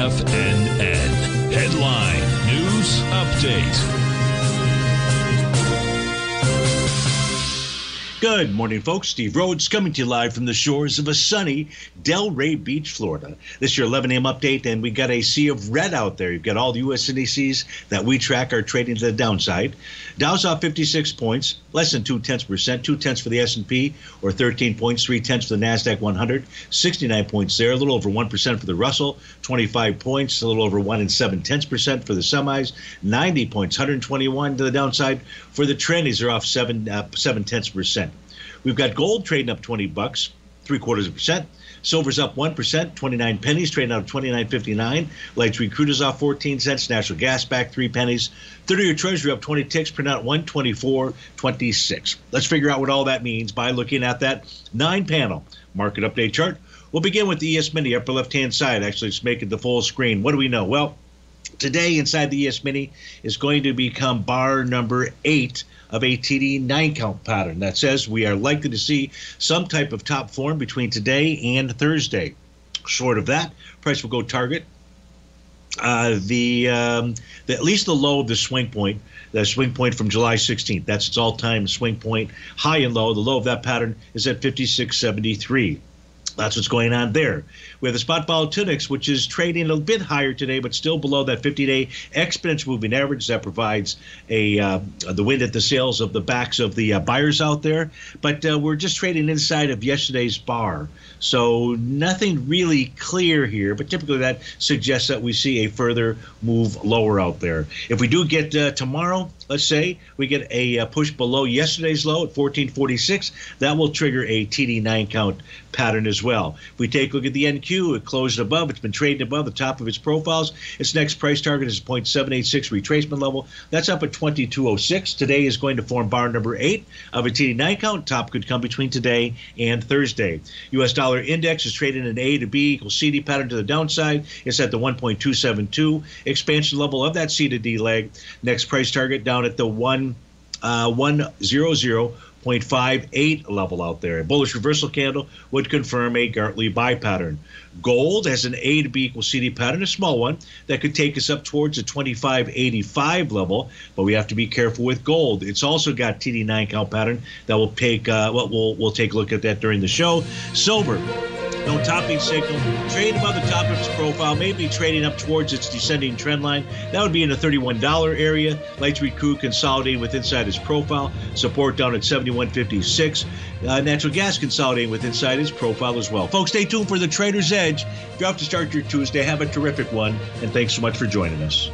FNN. Headline News Update. Good morning, folks. Steve Rhodes coming to you live from the shores of a sunny Delray Beach, Florida. This is your 11 a.m. update, and we got a sea of red out there. You've got all the U.S. indices that we track are trading to the downside. Dow's off 56 points, less than two tenths percent, two tenths for the S&P, or 13 points, three tenths for the Nasdaq 100, 69 points there, a little over one percent for the Russell, 25 points, a little over one and seven tenths percent for the semis, 90 points, 121 to the downside for the trannies. Are off seven uh, seven tenths percent. We've got gold trading up 20 bucks, three quarters of a percent. Silver's up 1%, 29 pennies, trading out of 29.59. Light sweet crude is off 14 cents. Natural gas back 3 pennies. 30 year treasury up 20 ticks, print out 124.26. Let's figure out what all that means by looking at that nine panel market update chart. We'll begin with the ES Mini, upper left hand side. Actually, it's making the full screen. What do we know? Well, today inside the ES Mini is going to become bar number eight of a TD nine count pattern. That says we are likely to see some type of top form between today and Thursday. Short of that, price will go target. Uh, the, um, the at least the low of the swing point, the swing point from July 16th. That's its all-time swing point, high and low. The low of that pattern is at 56.73. That's what's going on there. We have the spot volatility, which is trading a bit higher today, but still below that 50-day exponential moving average that provides a uh, the wind at the sails of the backs of the uh, buyers out there. But uh, we're just trading inside of yesterday's bar, so nothing really clear here. But typically that suggests that we see a further move lower out there. If we do get uh, tomorrow, let's say we get a uh, push below yesterday's low at 1446, that will trigger a TD9 count pattern as well. If we take a look at the NQ it closed above. It's been trading above the top of its profiles. Its next price target is 0.786 retracement level. That's up at 2206. Today is going to form bar number eight of a TD9 count. Top could come between today and Thursday. U.S. dollar index is trading an A to B equals CD pattern to the downside. It's at the 1.272 expansion level of that C to D leg. Next price target down at the one uh, 100 0.58 level out there. A bullish reversal candle would confirm a Gartley buy pattern. Gold has an A to B equals CD pattern, a small one that could take us up towards the 25.85 level, but we have to be careful with gold. It's also got TD9 count pattern that will take. Uh, well, we'll we'll take a look at that during the show. Silver no topping signal. Trade above the top of its profile, maybe trading up towards its descending trend line. That would be in the $31 area. Light sweet crude consolidating with inside its profile. Support down at 71.56. Uh, natural gas consolidating with inside its profile as well. Folks, stay tuned for the Trader's Edge. You're off to start your Tuesday, have a terrific one, and thanks so much for joining us.